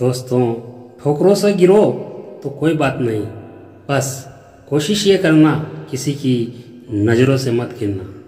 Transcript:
दोस्तों, ठोकरों से गिरो तो कोई बात नहीं। बस कोशिश ये करना किसी की नज़रों से मत गिरना